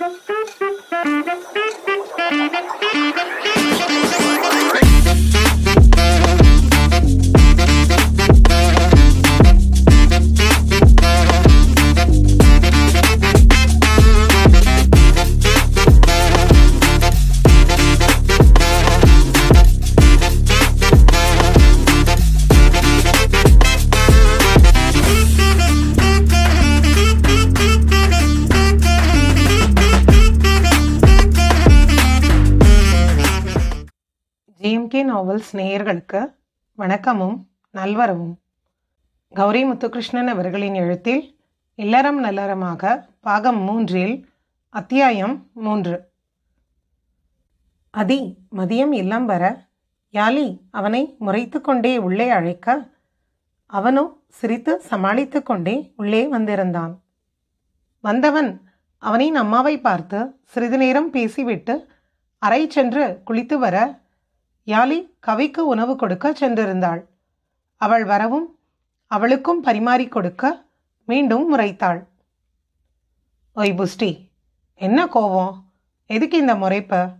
GMK novels நேயர்களுக்கு வணக்கமும் நல்வரவும். கௌரி முத்துகிருஷ்ணன் அவர்களின் எழுத்தில் இல்லறம் நல்லறமாக பாகம் மூன்றில் அத்தியாயம் மூன்று. அதி மதியம் இல்லம் வர யாலி அவனை முறைத்து கொண்டே உள்ளே அழைக்க அவனோ சிரித்து சமாளித்து கொண்டே உள்ளே வந்திருந்தான். வந்தவன் அவனின் அம்மாவை பார்த்து சிறிது நேரம் பேசிவிட்டு அறை சென்று குளித்து வர யாலி கவிக்கு உணவு கொடுக்க சென்றிருந்தாள். அவள் வரவும் அவளுக்கும் பரிமாறி கொடுக்க மீண்டும் முறைத்தாள். ஒய் புஷ்டி என்ன கோவம்? எதுக்கு இந்த முறைப்ப?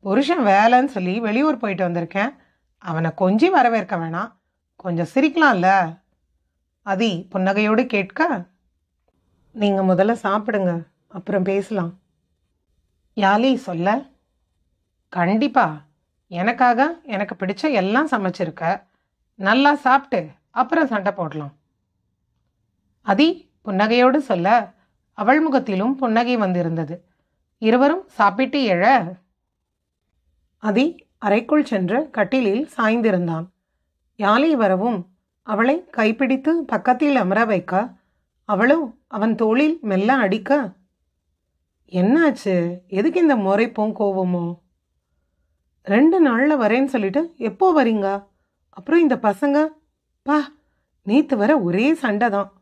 புருஷன் வேலைன்னு சொல்லி வெளியூர் போயிட்டு வந்திருக்கேன். அவனை கொஞ்சி வரவேற்க வேணாம். கொஞ்சம் சிரிக்கலாம்ல? அதி புன்னகையோடு கேட்க நீங்கள் முதல்ல சாப்பிடுங்க அப்புறம் பேசலாம். யாலி சொல்ல கண்டிப்பாக எனக்காக எனக்கு பிடிச்ச எல்லாம் சமைச்சிருக்க. நல்லா சாப்பிட்டு அப்புறம் சண்டை போடலாம். அதி புன்னகையோடு சொல்ல அவள் முகத்திலும் புன்னகை வந்திருந்தது. இருவரும் சாப்பிட்டு எழ. அதி அறைக்குள் சென்று கட்டிலில் சாய்ந்திருந்தான். யாழி வரவும் அவளை கைப்பிடித்து பக்கத்தில் அமர வைக்க அவளோ அவன் தோளில் மெல்ல அடிக்க என்னாச்சு? எதுக்கு இந்த முறைப்பும் கோவமோ ரெண்டு நாளில் வரேன்னு சொல்லிட்டு எப்போ வரீங்க? அப்புறம் இந்த பசங்க பா நேற்று வர ஒரே சண்டை தான்.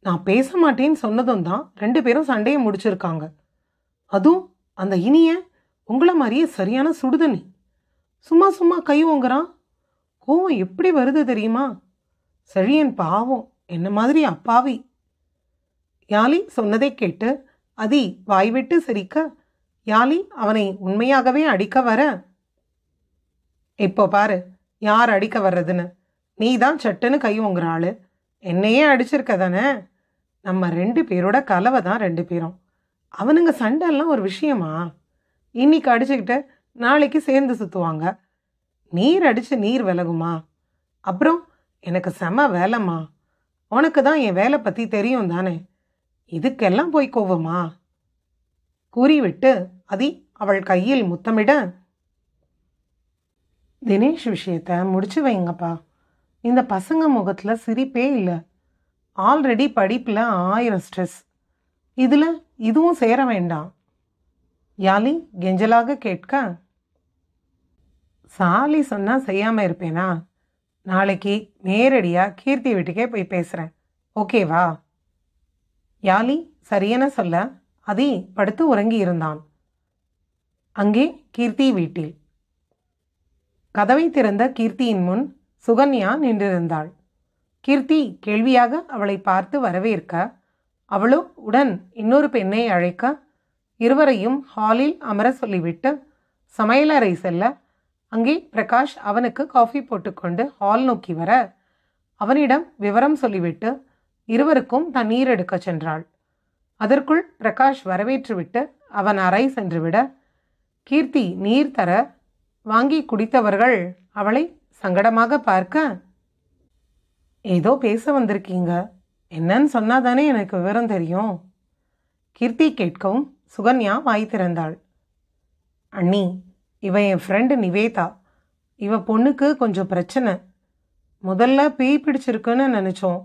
நான் பேச மாட்டேன்னு சொன்னதும் தான் ரெண்டு பேரும் சண்டையை முடிச்சிருக்காங்க. அதுவும் அந்த இனிய உங்களை மாதிரியே சரியான சுடுதண்ணி. சும்மா சும்மா கை ஓங்குறான். கோவம் எப்படி வருது தெரியுமா? செழியன் பாவம் என்ன மாதிரி அப்பாவி. யாலி சொன்னதை கேட்டு அதி வாய்விட்டு சிரிக்க. யாலி அவனை உண்மையாகவே அடிக்க வர இப்போ பாரு யார் அடிக்க வர்றதுன்னு. நீ தான் சட்டுன்னு கை உங்குற ஆள். என்னையே அடிச்சிருக்க தானே? நம்ம ரெண்டு பேரோட கலவை தான் ரெண்டு பேரும். அவனுங்க சண்டைலாம் ஒரு விஷயமா? இன்னைக்கு அடிச்சுக்கிட்டு நாளைக்கு சேர்ந்து சுற்றுவாங்க நீர் அடித்து நீர் விலகுமா? அப்புறம் எனக்கு செம வேலைம்மா. உனக்கு தான் என் வேலை பற்றி தெரியும் தானே? இதுக்கெல்லாம் போய் கோவமா? கூறிவிட்டு அதி அவள் கையில் முத்தமிட தினேஷ் விஷயத்த முடிச்சு வைங்கப்பா. இந்த பசங்க முகத்தில் சிரிப்பே இல்லை. ஆல்ரெடி படிப்பில் ஆயிரம் ஸ்ட்ரெஸ். இதில் இதுவும் சேர வேண்டாம். யாலி கெஞ்சலாக கேட்க சாலி சொன்னால் செய்யாமல் இருப்பேனா? நாளைக்கு நேரடியாக கீர்த்தி வீட்டுக்கே போய் பேசுகிறேன் ஓகேவா யாலி சரியென சொல்ல அதி படுத்து உறங்கி இருந்தான். அங்கே கீர்த்தி வீட்டில். கதவை திறந்த கீர்த்தியின் முன் சுகன்யா நின்றிருந்தாள். கீர்த்தி கேள்வியாக அவளை பார்த்து வரவேற்க அவளோ உடன் இன்னொரு பெண்ணை அழைக்க? இருவரையும் ஹாலில் அமர சொல்லிவிட்டு சமையலறை செல்ல அங்கே பிரகாஷ் அவனுக்கு காஃபி போட்டுக்கொண்டு ஹால் நோக்கி வர அவனிடம் விவரம் சொல்லிவிட்டு இருவருக்கும் தண்ணீர் எடுக்கச் சென்றாள். அதற்குள் பிரகாஷ் வரவேற்றுவிட்டு அவன் அறை சென்றுவிட கீர்த்தி நீர் தர வாங்கி குடித்தவர்கள் அவளை சங்கடமாக பார்க்க ஏதோ பேச வந்திருக்கீங்க. என்னன்னு சொன்னாதானே எனக்கு விவரம் தெரியும். கீர்த்தி கேட்கவும் சுகன்யா வாய் திறந்தாள். அண்ணி இவ என் ஃப்ரெண்டு நிவேதா. இவ பொண்ணுக்கு கொஞ்சம் பிரச்சனை. முதல்ல பேய் பிடிச்சிருக்குன்னு நினச்சோம்.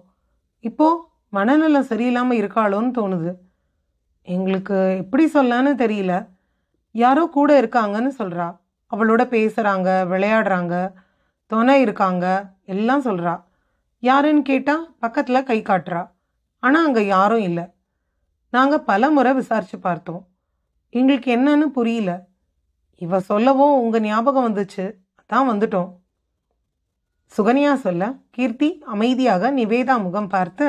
இப்போ மனநலம் சரியில்லாமல் இருக்காளோன்னு தோணுது. எங்களுக்கு எப்படி சொல்லான்னு தெரியல. யாரோ கூட இருக்காங்கன்னு சொல்கிறா அவளோட பேசுகிறாங்க விளையாடுறாங்க துணை இருக்காங்க எல்லாம் சொல்கிறா யாருன்னு கேட்டால் பக்கத்தில் கை காட்டுறா. ஆனால் அங்கே யாரும் இல்லை. நாங்கள் பல முறை விசாரித்து பார்த்தோம். எங்களுக்கு என்னன்னு புரியல. இவ சொல்லவும் உங்கள் ஞாபகம் வந்துச்சு. அதான் வந்துட்டோம். சுகன்யா சொல்ல கீர்த்தி அமைதியாக நிவேதா முகம் பார்த்து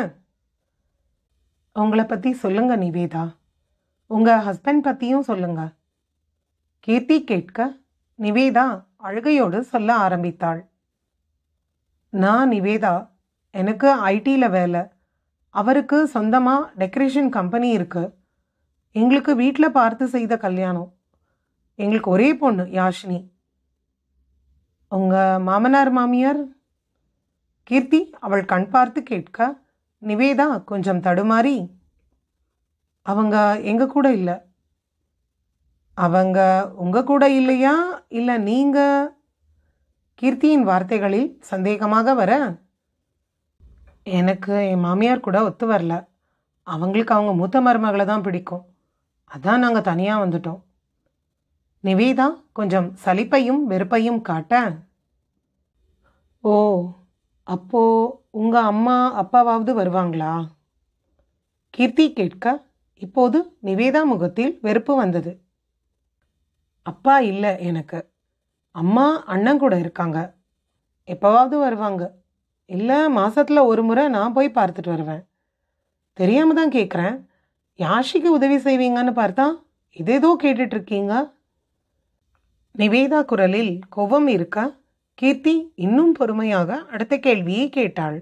உங்களை பற்றி சொல்லுங்க நிவேதா. உங்கள் ஹஸ்பண்ட் பற்றியும் சொல்லுங்க. கீர்த்தி கேட்க நிவேதா அழுகையோடு சொல்ல ஆரம்பித்தாள். நான் நிவேதா எனக்கு ஐடியில் வேலை. அவருக்கு சொந்தமாக டெக்கரேஷன் கம்பெனி இருக்குது எங்களுக்கு வீட்டில் பார்த்து செய்த கல்யாணம். எங்களுக்கு ஒரே பொண்ணு யாஷினி. உங்கள் மாமனார் மாமியார்? கீர்த்தி அவள் கண் பார்த்து கேட்க நிவேதா கொஞ்சம் தடுமாறி அவங்க எங்கள் கூட இல்லை. அவங்க உங்கள் கூட இல்லையா? இல்லை நீங்கள் கீர்த்தியின் வார்த்தைகளில் சந்தேகமாக வர? எனக்கு என் மாமியார் கூட ஒத்து வரல. அவங்களுக்கு அவங்க மூத்த மருமகளை தான் பிடிக்கும். அதான் நாங்கள் தனியாக வந்துட்டோம். நிவேதா கொஞ்சம் சலிப்பையும் வெறுப்பையும் காட்ட ஓ அப்போ உங்கள் அம்மா அப்பாவாவது வருவாங்களா? கீர்த்தி கேட்க இப்போது நிவேதா முகத்தில் வெறுப்பு வந்தது. அப்பா இல்லை எனக்கு. அம்மா அண்ணன் கூட இருக்காங்க. எப்போவாவது வருவாங்க. இல்லை மாதத்தில் ஒரு முறை நான் போய் பார்த்துட்டு வருவேன். தெரியாமல் தான் கேட்குறேன் யாஷிக்கு உதவி செய்வீங்கன்னு பார்த்தா இதேதோ கேட்டுட்ருக்கீங்க நிவேதா குரலில் கோபம் இருக்க கீர்த்தி இன்னும் பொறுமையாக அடுத்த கேள்வியை கேட்டாள்.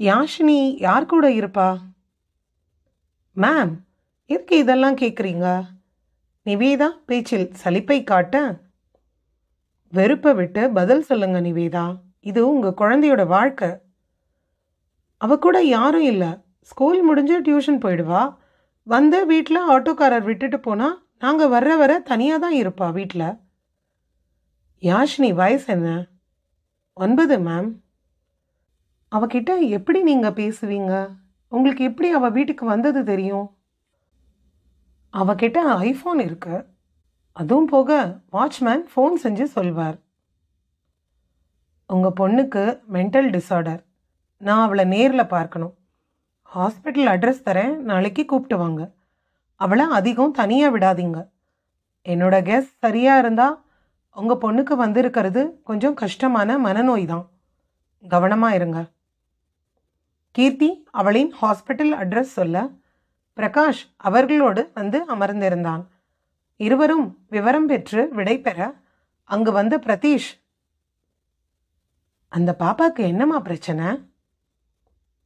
யாஷினி யார் கூட இருப்பா? மேம் எதுக்கு இதெல்லாம் கேட்குறீங்க நிவேதா பேச்சில் சலிப்பை காட்ட வெறுப்பை விட்டு பதில் சொல்லுங்க நிவேதா. இது உங்க குழந்தையோட வாழ்க்கை. அவ கூட யாரும் இல்லை. ஸ்கூல் முடிஞ்சு டியூஷன் போயிடுவா. வந்து வீட்டில் ஆட்டோக்காரர் விட்டுட்டு போனால் நாங்கள் வர்ற வர தனியாக தான் இருப்பா வீட்டில் யாஷினி வயசு என்ன? ஒன்பது மேம் அவகிட்ட எப்படி நீங்கள் பேசுவீங்க? உங்களுக்கு எப்படி அவள் வீட்டுக்கு வந்தது தெரியும்? அவகிட்ட ஐஃபோன் இருக்கு. அதுவும் போக வாட்ச்மேன் ஃபோன் செஞ்சு சொல்வார். உங்கள் பொண்ணுக்கு மென்டல் டிஸார்டர் நான் அவளை நேரில் பார்க்கணும். ஹாஸ்பிட்டல் அட்ரஸ் தரேன் நாளைக்கு கூப்பிட்டு வாங்க. அவளை அதிகம் தனியாக விடாதீங்க. என்னோட கெஸ் சரியாக இருந்தால் உங்கள் பொண்ணுக்கு வந்திருக்கிறது கொஞ்சம் கஷ்டமான மனநோய் தான். கவனமாக இருங்க. கீர்த்தி அவளின் ஹாஸ்பிட்டல் அட்ரஸ் சொல்ல பிரகாஷ் அவர்களோடு வந்து அமர்ந்திருந்தான். இருவரும் விவரம் பெற்று விடை பெற அங்கு வந்த பிரதீஷ் அந்த பாப்பாக்கு என்னம்மா பிரச்சனை?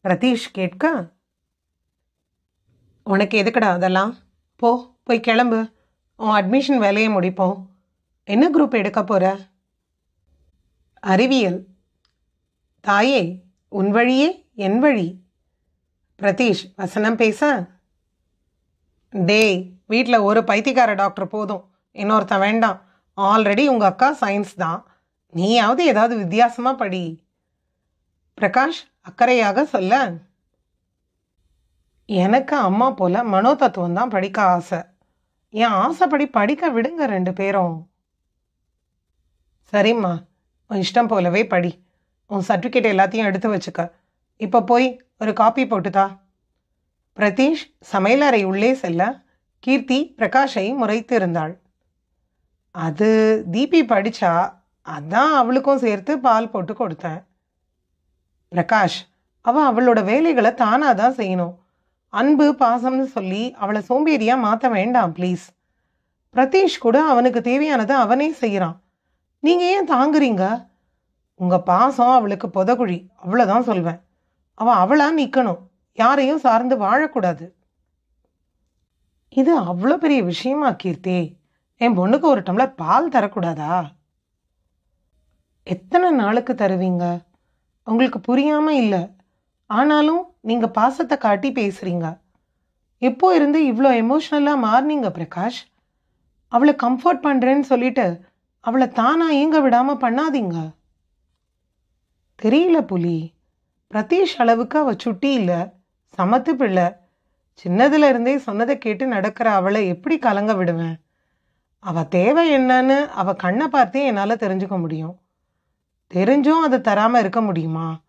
பிரதீஷ் கேட்க உனக்கு எதுக்குடா அதெல்லாம்? போ போய் கிளம்பு. உன் அட்மிஷன் வேலையை முடிப்போம். என்ன குரூப் எடுக்க போற? அறிவியல். தாயே உன் வழியே என் வழி. பிரதீஷ் வசனம் பேச. டேய் வீட்டில் ஒரு பைத்தியக்கார டாக்டர் போதும். இன்னொருத்தன் வேண்டாம். ஆல்ரெடி உங்கள் அக்கா சயின்ஸ் தான். நீயாவது ஏதாவது வித்தியாசமாக படி. பிரகாஷ் அக்கறையாக சொல்ல. எனக்கு அம்மா போல மனோ தத்துவம் தான் படிக்க ஆசை. என் ஆசைப்படி படிக்க விடுங்க ரெண்டு பேரும். சரிம்மா உன் இஷ்டம் போலவே படி. உன் சர்டிஃபிகேட் எல்லாத்தையும் எடுத்து வச்சுக்க. இப்போ போய் ஒரு காப்பி போட்டுதா? பிரதீஷ் சமையலறை உள்ளே செல்ல கீர்த்தி பிரகாஷை முறைத்து இருந்தாள் அது தீபி படிச்சா அதான் அவளுக்கும் சேர்த்து பால் போட்டு கொடுத்தேன். பிரகாஷ் அவ அவளோட வேலைகளை தானாக தான் செய்யணும். அன்பு பாசம்னு சொல்லி அவளை சோம்பேறியா மாற்ற வேண்டாம் ப்ளீஸ் பிரதீஷ் கூட அவனுக்கு தேவையானதை அவனே செய்கிறான் நீங்கள் ஏன் தாங்குறீங்க? உங்கள் பாசம் அவளுக்கு புதகுழி அவ்வளோதான் சொல்வேன். அவள் அவளா நிற்கணும் யாரையும் சார்ந்து வாழக்கூடாது. இது அவ்வளோ பெரிய விஷயமா கீர்த்தி? என் பொண்ணுக்கு ஒரு டம்ளர் பால் தரக்கூடாதா? எத்தனை நாளுக்கு தருவீங்க? உங்களுக்கு புரியாமல் இல்லை. ஆனாலும் நீங்கள் பாசத்தை காட்டி பேசுகிறீங்க எப்போ இருந்து இவ்வளோ எமோஷ்னலாக மாறினீங்க பிரகாஷ்? அவளை கம்ஃபர்ட் பண்ணுறேன்னு சொல்லிட்டு அவளை தானாக இயங்க விடாமல் பண்ணாதீங்க? தெரியல புலி. பிரதீஷ் அளவுக்கு அவள் சுட்டி இல்லை. சமத்து பிள்ளை. சின்னதுல இருந்தே சொன்னதை கேட்டு நடக்கிற அவளை எப்படி கலங்க விடுவேன்? அவ தேவை என்னன்னு அவ கண்ணை பார்த்தே என்னால் தெரிஞ்சுக்க முடியும். தெரிஞ்சும் அதை தராம இருக்க முடியுமா?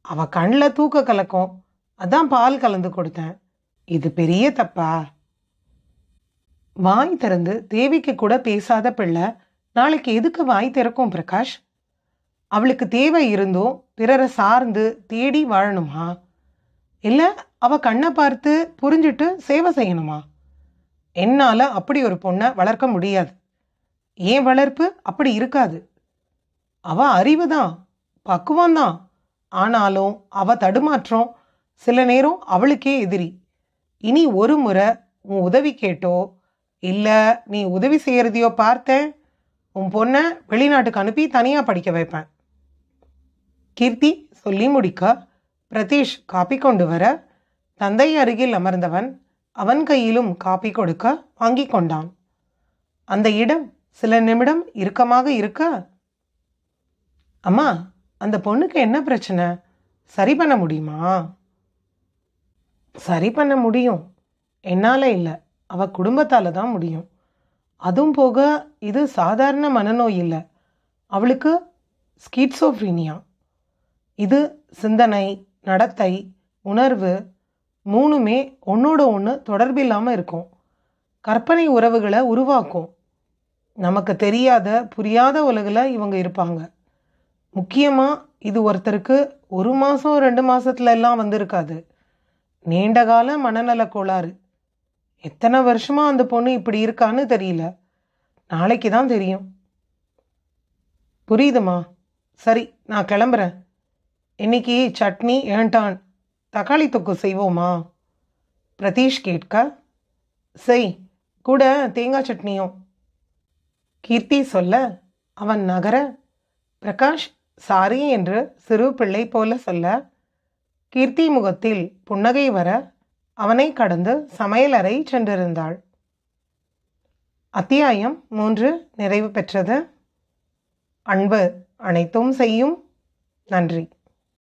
அவ கண்ணில் தூக்க கலக்கும். அதான் பால் கலந்து கொடுத்தேன். இது பெரிய தப்பா? வாய் திறந்து தேவிக்கு கூட பேசாத பிள்ளை. நாளைக்கு எதுக்கு வாய் திறக்கும் பிரகாஷ்? அவளுக்கு தேவை இருந்தும் பிறரை சார்ந்து தேடி வாழணுமா? இல்லை அவள் கண்ணை பார்த்து புரிஞ்சுட்டு சேவை செய்யணுமா? என்னால் அப்படி ஒரு பொண்ணை வளர்க்க முடியாது. ஏன் வளர்ப்பு? அப்படி இருக்காது. அவள் அறிவு தான் பக்குவம் தான் ஆனாலும் அவள் தடுமாற்றம் சில நேரம் அவளுக்கே எதிரி. இனி ஒரு முறை உன் உதவி கேட்டோ இல்லை நீ உதவி செய்கிறதையோ பார்த்தேன் உன் பொண்ணை வெளிநாட்டுக்கு அனுப்பி தனியாக படிக்க வைப்பேன். கீர்த்தி சொல்லி முடிக்க. பிரதீஷ் காப்பி கொண்டு வர தந்தை அருகில் அமர்ந்தவன் அவன் கையிலும் காப்பி கொடுக்க வாங்கி கொண்டான். அந்த இடம் சில நிமிடம் இறுக்கமாக இருக்க அம்மா அந்த பொண்ணுக்கு என்ன பிரச்சனை? சரி பண்ண முடியுமா? சரி பண்ண முடியும். என்னால் இல்லை. அவ குடும்பத்தால் தான் முடியும். அதுவும் போக இது சாதாரண மனநோய் இல்லை. அவளுக்கு ஸ்கீட்ஸோஃப்ரீனியா இது சிந்தனை நடத்தை உணர்வு மூணுமே ஒன்றோட ஒன்று தொடர்பு இல்லாமல் இருக்கும். கற்பனை உறவுகளை உருவாக்கும். நமக்கு தெரியாத புரியாத உலகில் இவங்க இருப்பாங்க. முக்கியமாக இது ஒருத்தருக்கு ஒரு மாதம் ரெண்டு மாதத்துல எல்லாம் வந்திருக்காது. நீண்டகால மனநல கோளாறு. எத்தனை வருஷமாக அந்த பொண்ணு இப்படி இருக்கான்னு தெரியல. நாளைக்கு தான் தெரியும். புரியுதுமா? சரி நான் கிளம்புறேன். இன்னைக்கு சட்னி ஏண்டான் தக்காளி தொக்கு செய்வோமா? பிரதீஷ் கேட்க செய் கூட தேங்காய் சட்னியும். கீர்த்தி சொல்ல அவன் நகர பிரகாஷ் சாரி என்று சிறு பிள்ளை போல சொல்ல கீர்த்தி முகத்தில் புன்னகை வர அவனை கடந்து சமையலறை சென்றிருந்தாள். அத்தியாயம் மூன்று நிறைவு பெற்றது. அன்பு அனைத்தும் செய்யும். நன்றி.